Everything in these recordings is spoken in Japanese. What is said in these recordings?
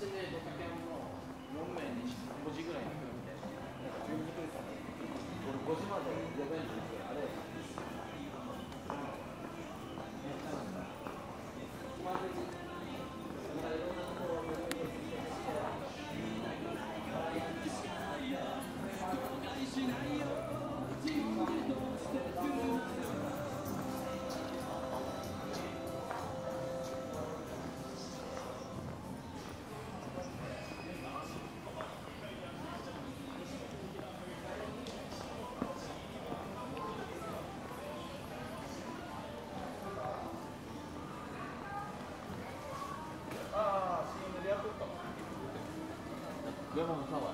だけど8名ドカケンの4名に5時ぐらいに来るみたいな。なんか12時来るから。俺5時までやばいレモンサワ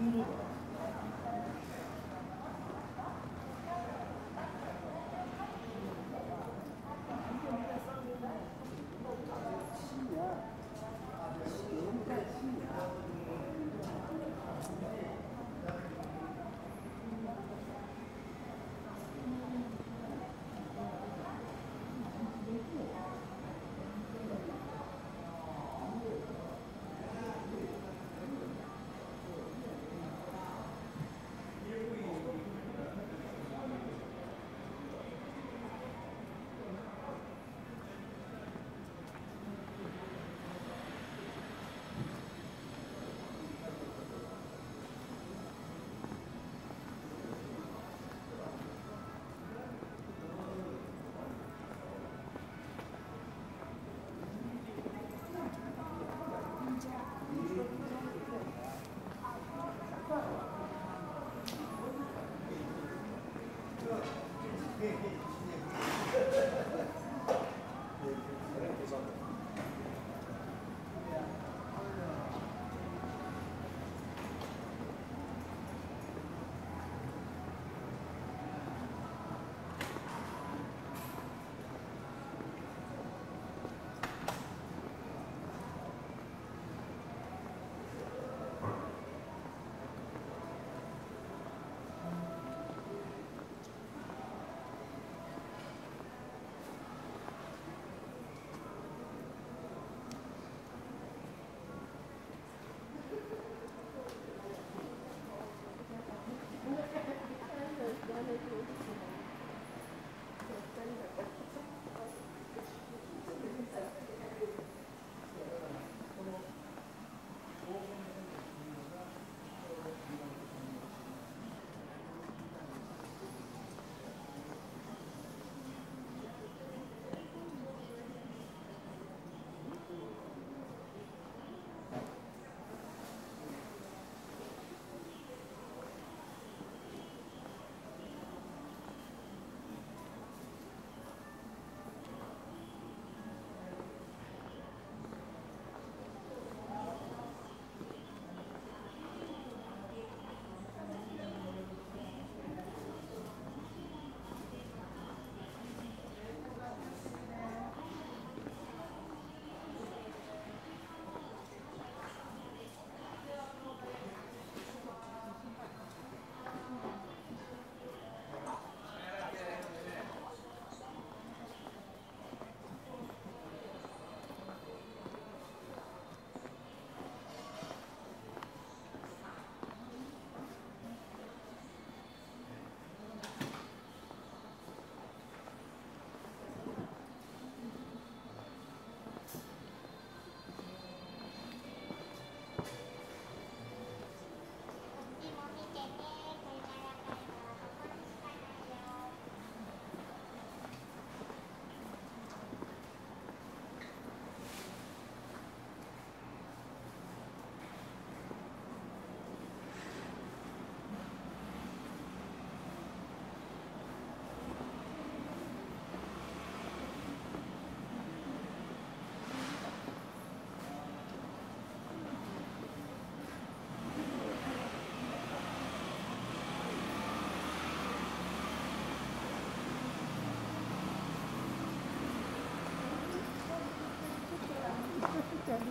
needed.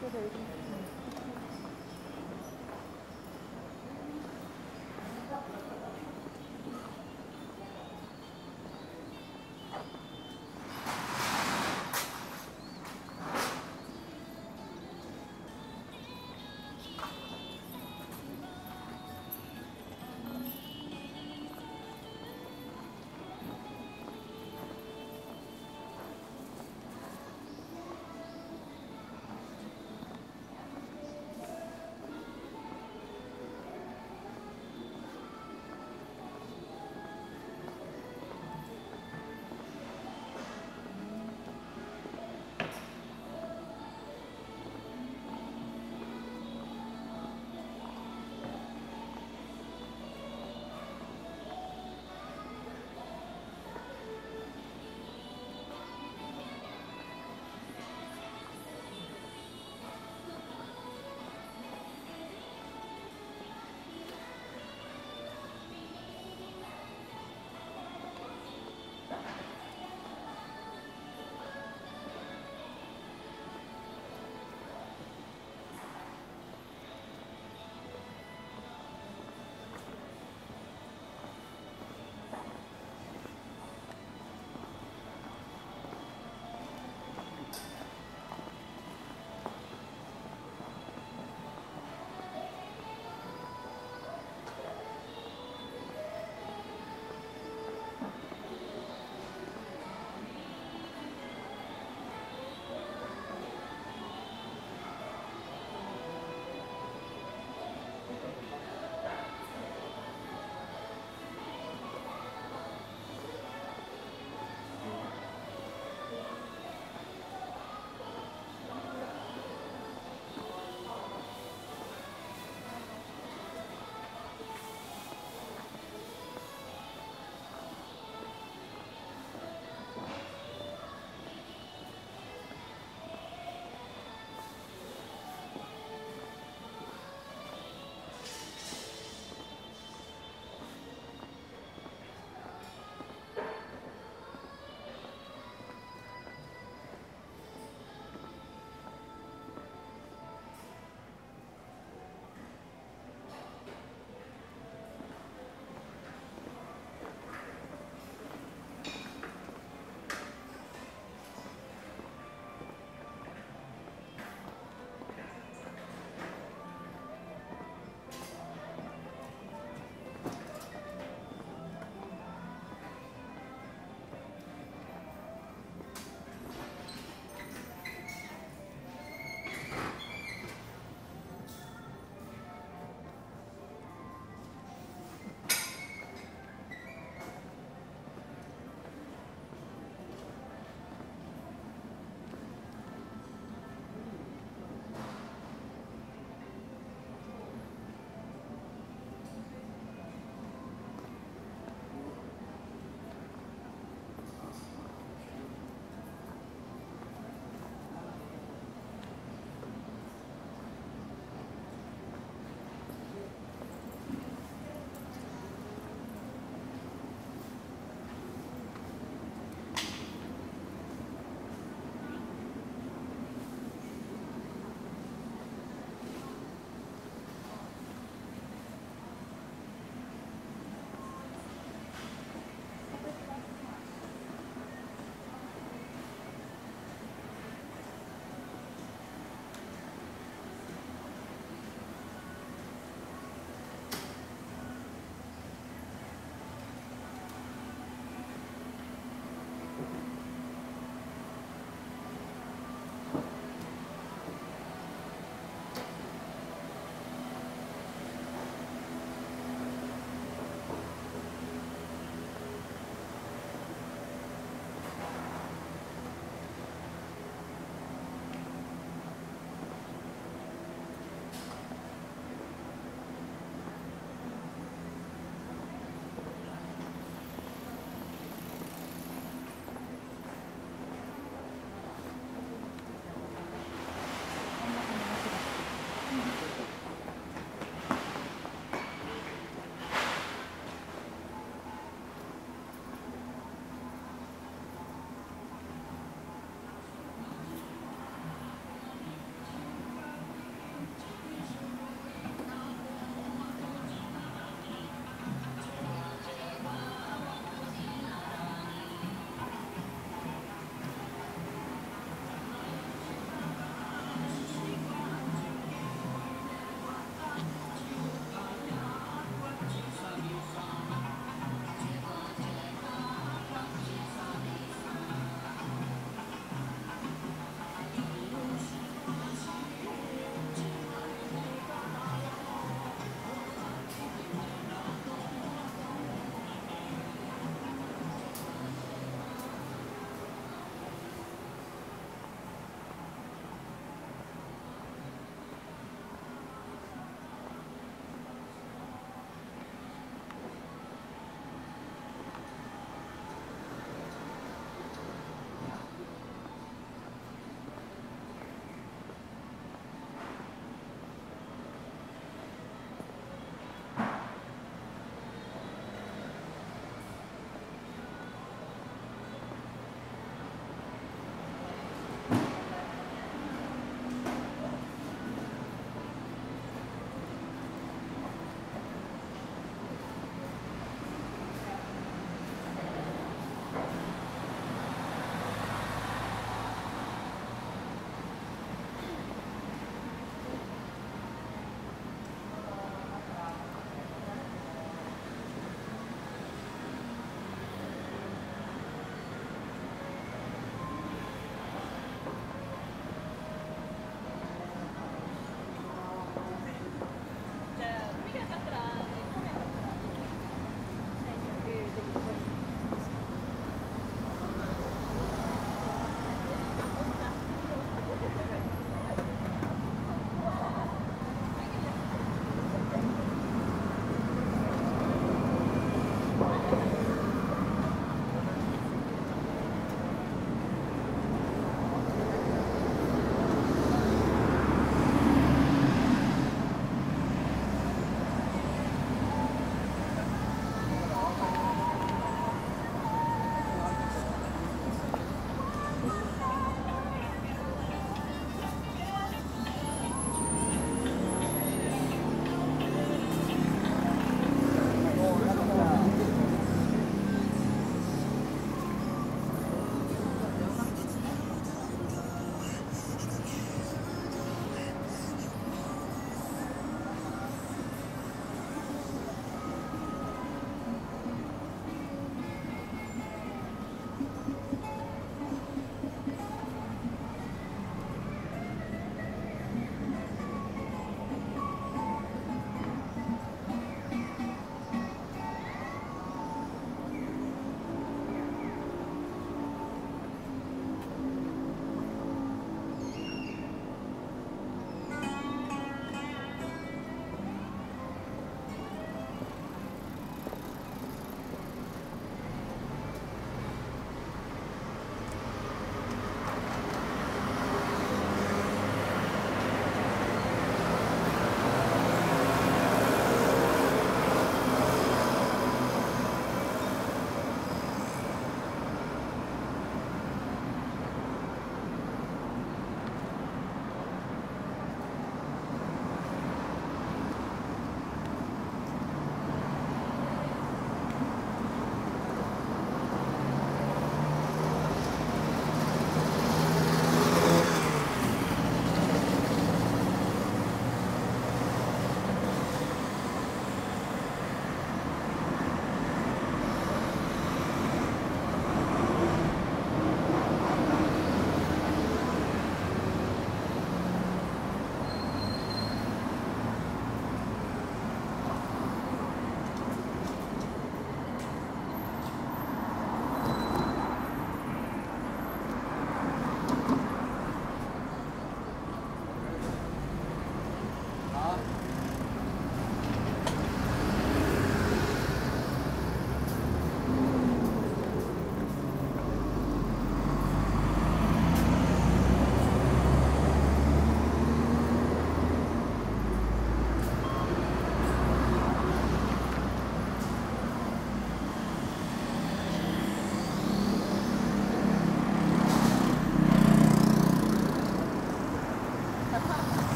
就等